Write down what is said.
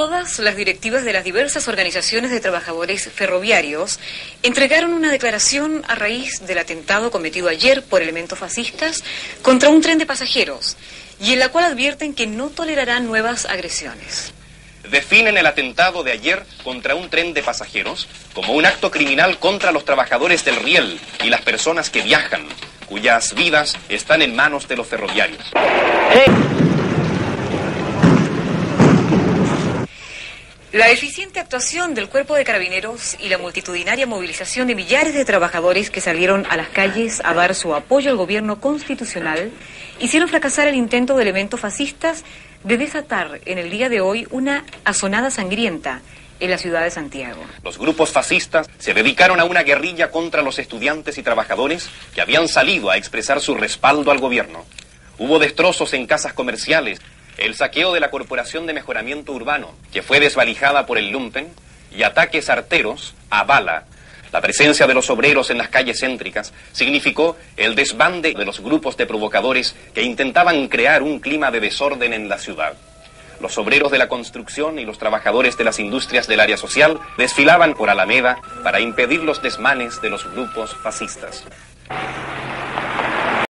Todas las directivas de las diversas organizaciones de trabajadores ferroviarios entregaron una declaración a raíz del atentado cometido ayer por elementos fascistas contra un tren de pasajeros y en la cual advierten que no tolerarán nuevas agresiones. Definen el atentado de ayer contra un tren de pasajeros como un acto criminal contra los trabajadores del riel y las personas que viajan, cuyas vidas están en manos de los ferroviarios. La eficiente actuación del cuerpo de carabineros y la multitudinaria movilización de millares de trabajadores que salieron a las calles a dar su apoyo al gobierno constitucional hicieron fracasar el intento de elementos fascistas de desatar en el día de hoy una azonada sangrienta en la ciudad de Santiago. Los grupos fascistas se dedicaron a una guerrilla contra los estudiantes y trabajadores que habían salido a expresar su respaldo al gobierno. Hubo destrozos en casas comerciales, el saqueo de la Corporación de Mejoramiento Urbano, que fue desvalijada por el Lumpen, y ataques arteros a bala. La presencia de los obreros en las calles céntricas significó el desbande de los grupos de provocadores que intentaban crear un clima de desorden en la ciudad. Los obreros de la construcción y los trabajadores de las industrias del área social desfilaban por Alameda para impedir los desmanes de los grupos fascistas.